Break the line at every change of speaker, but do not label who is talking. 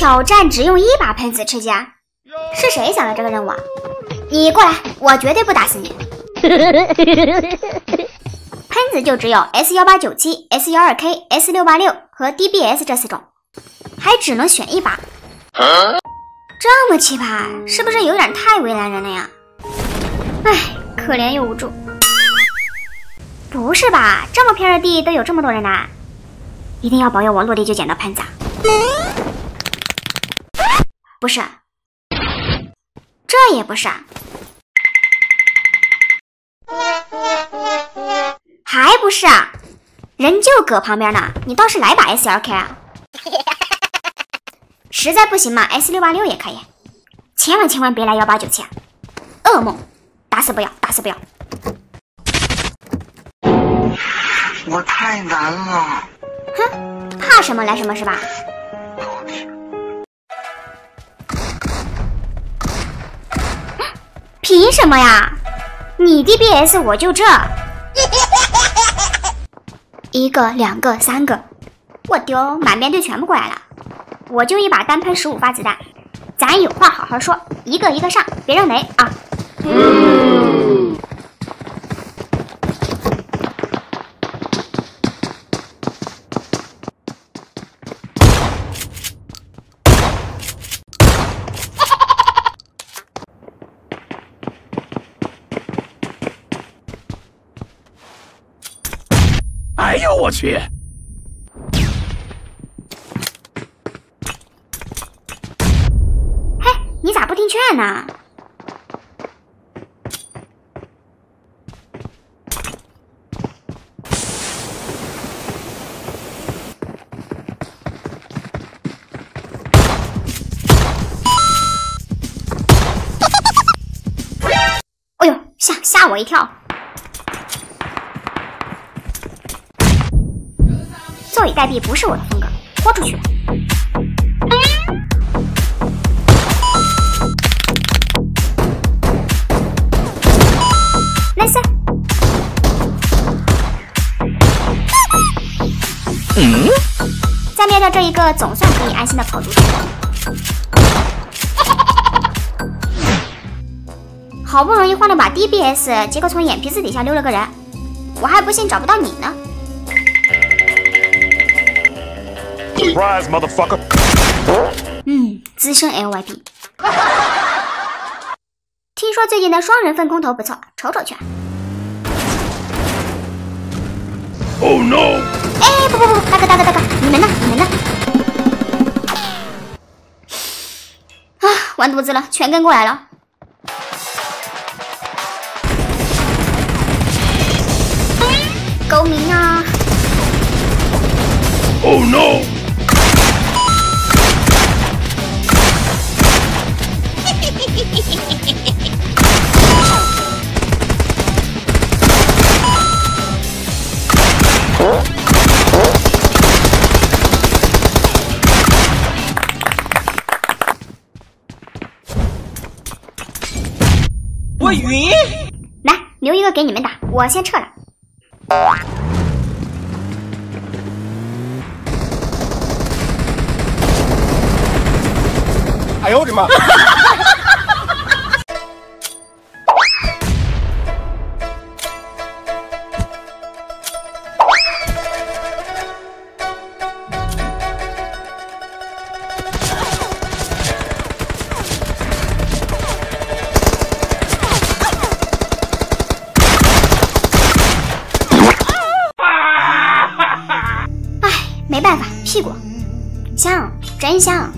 挑战只用一把喷子吃鸡，是谁想的这个任务啊？你过来，我绝对不打死你。喷子就只有 S 幺八九七、S 幺二 K、S 六八六和 DBS 这四种，还只能选一把，这么奇葩，是不是有点太为难人了呀？唉，可怜又无助。不是吧？这么偏的地都有这么多人呢？一定要保佑我落地就捡到喷子。不是，这也不是，还不是，人就搁旁边呢。你倒是来把 S L K 啊！实在不行嘛，S 六八六也可以。千万千万别来幺八九七，噩梦，打死不要，打死不要。
我太难了。
哼，怕什么来什么是吧？凭什么呀？你 DBS 我就这，一个两个三个，我丢，满编队全部过来了。我就一把单喷十五发子弹，咱有话好好说，一个一个上，别扔雷啊！
哎呦我去！
嘿，你咋不听劝呢？哎呦，吓吓我一跳！坐以待毙不是我的风格，豁出去！nice。
嗯，
再灭掉这一个，总算可以安心的跑出去。好不容易换了把 DBS，结果从眼皮子底下溜了个人，我还不信找不到你呢。
Surprise, motherfucker！
嗯，资深 LYP。听说最近的双人份空投不错，瞅瞅去。
Oh no！
哎，不不不，大哥大哥大哥，你们呢？你们呢？啊，完犊子了，全跟过来了。高明啊
！Oh no！
我晕！
来，留一个给你们打，我先撤了。
哎呦我的妈！
屁股。香真香。